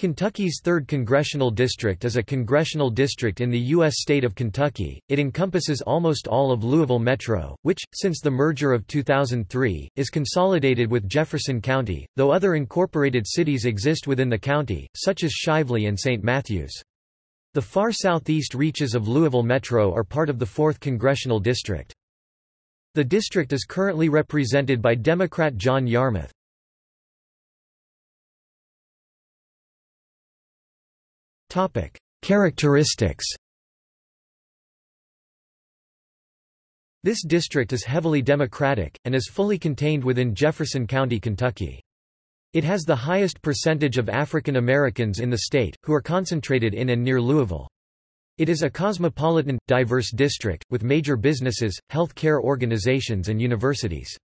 Kentucky's 3rd Congressional District is a congressional district in the U.S. state of Kentucky. It encompasses almost all of Louisville Metro, which, since the merger of 2003, is consolidated with Jefferson County, though other incorporated cities exist within the county, such as Shively and St. Matthews. The far southeast reaches of Louisville Metro are part of the 4th Congressional District. The district is currently represented by Democrat John Yarmuth. Topic: Characteristics. This district is heavily Democratic, and is fully contained within Jefferson County, Kentucky. It has the highest percentage of African Americans in the state, who are concentrated in and near Louisville. It is a cosmopolitan, diverse district, with major businesses, health care organizations and universities.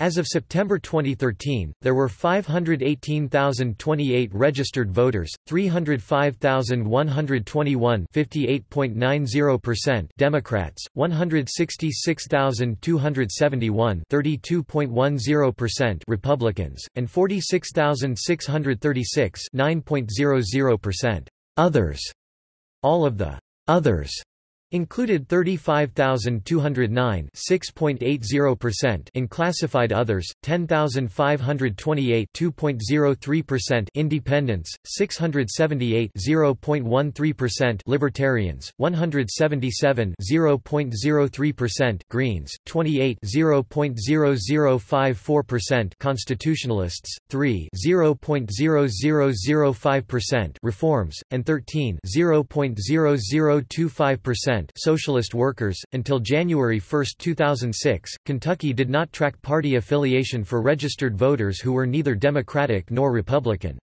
As of September 2013, there were 518,028 registered voters, 305,121 Democrats, 166,271 Republicans, and 46,636 others. All of the others Included 35,209 6.80% in classified others, 10,528 2.03% independents, 678 0.13% libertarians, 177 0.03% greens, 28 0.0054% constitutionalists, 3 0.0005% reforms, and 13 0.0025% Socialist workers. Until January 1, 2006, Kentucky did not track party affiliation for registered voters who were neither Democratic nor Republican.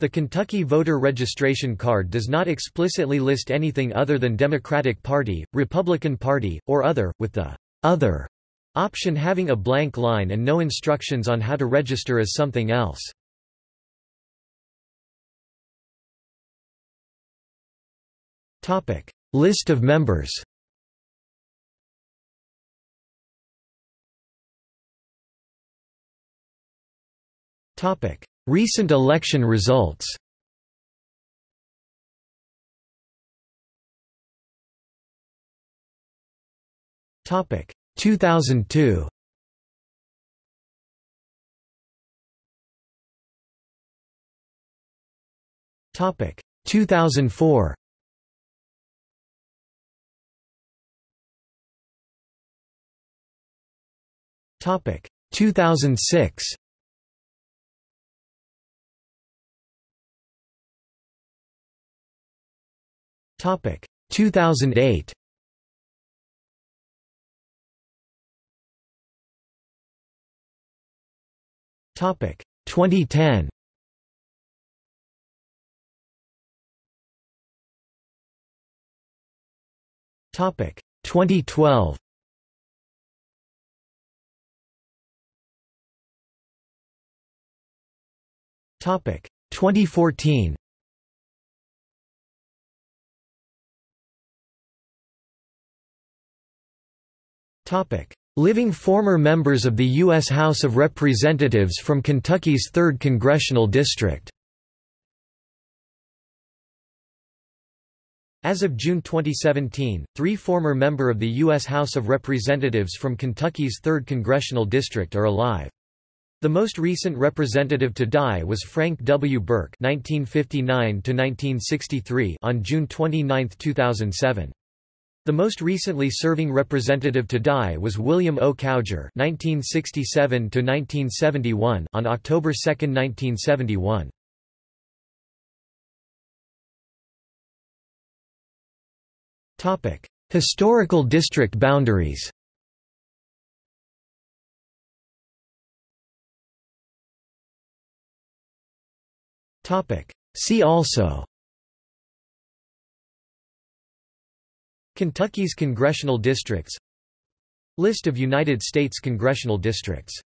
The Kentucky voter registration card does not explicitly list anything other than Democratic Party, Republican Party, or other, with the other option having a blank line and no instructions on how to register as something else. Topic: List of members. Recent election results. Topic. 2002 Topic. 2004 Topic 2006. Topic 2008. Topic 2010. Topic 2012. 2014. Topic: Living former members of the U.S. House of Representatives from Kentucky's 3rd Congressional District. As of June 2017, three former member of the U.S. House of Representatives from Kentucky's 3rd Congressional District are alive. The most recent representative to die was Frank W. Burke (1959–1963) on June 29, 2007. The most recently serving representative to die was William O. Cowger (1967–1971) on October 2, 1971. Topic: Historical district boundaries. See also. Kentucky's congressional districts. List of United States congressional districts